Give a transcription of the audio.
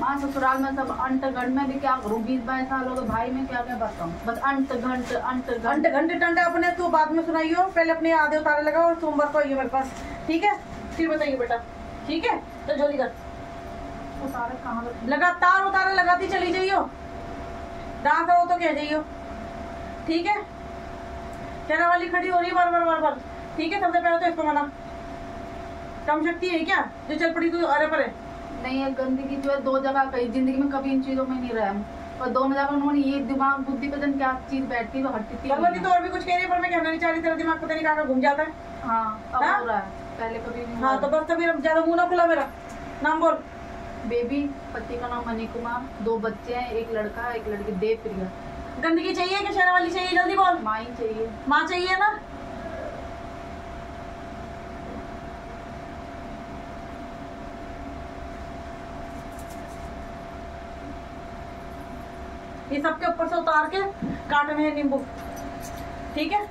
माँ ससुराल में सब अंट गंड में भी क्या करूँ? बीस बाईस साल हो गए भाई में क्या क्या बताऊँ? बस अंट घंट अंट घंट। घंटे घंटे टंटे अपने तू बाद में सुनाइयो। पहले अपने आधे उतारे लगाओ और सोमवार को आइए मेरे पास। ठीक है? फिर बताइए बेटा। ठीक है? तो जोली कर। कहाँ लगातार उतारे लगाती चली जाइयो। डांस करो तो कह जाइयो। ठीक है? कहना वाली खड़ी हो रही है बार बार बार बार ठीक है? सबसे पहले तो इसको मना। कम शक्ति है क्या? जो चल पड़ी तू अरे परे। नहीं ये गंदगी जो है दो जगह कही। ज़िंदगी में कभी इन चीज़ों में नहीं रहा हूँ और दोनों जगह उन्होंने ये दिमाग बुद्धि पे जन क्या चीज़ बैठती है हटती थी। तो और भी कुछ कह रही है पर मैं कहना नहीं चाह रही तेरा दिमाग पता नहीं कहाँ घूम जाता है। हाँ अब हाँ? हो रहा है। पहले कभी नहीं हाँ। तो बस तभी ज़्यादा मुँह ना खुला मेरा। नाम बोल। बेबी पति का नाम मनी कुमार दो बच्चे हैं एक लड़का है एक लड़की देव प्रिया गंदगी चाहिए कि शहर वाली चाहिए? जल्दी बोल। माँ ही चाहिए। माँ चाहिए ना? ये सबके ऊपर से उतार के काटने हैं नींबू। ठीक है?